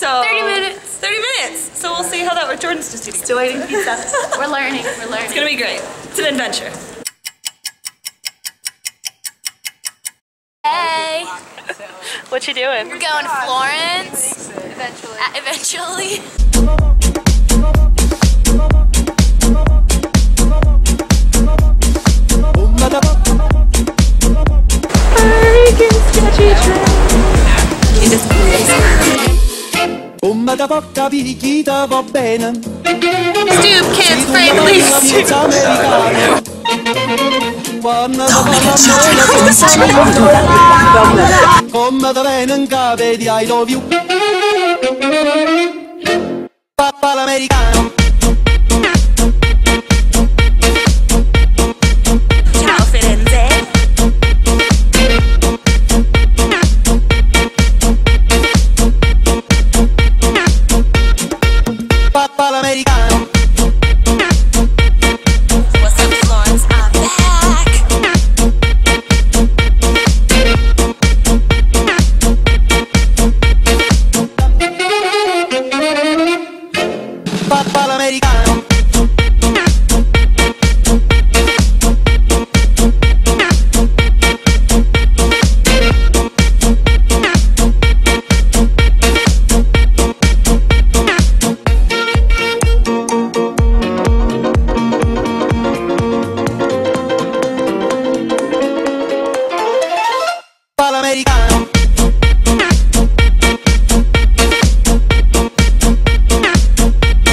So 30 minutes. 30 minutes. So we'll see how that works. Jordan's just eating. Still eating pizza. we're learning. We're learning. It's gonna be great. It's an adventure. Hey. what you doing? We're going to Florence. Eventually. Uh, eventually. Come da porta picchita va bene Stoop kids friendly. Miezza americana Quando da parla Come da viene in capo di I love you. Papà l'americano l'americano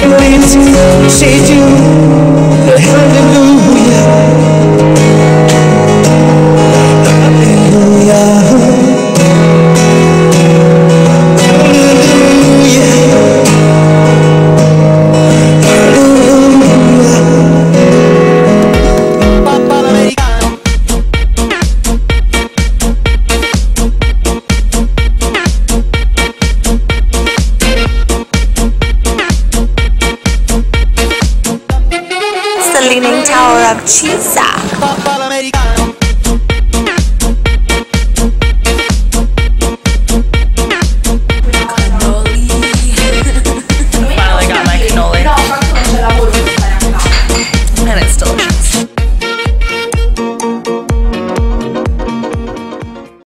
L'americano Say to Leaning Tower of Chisa.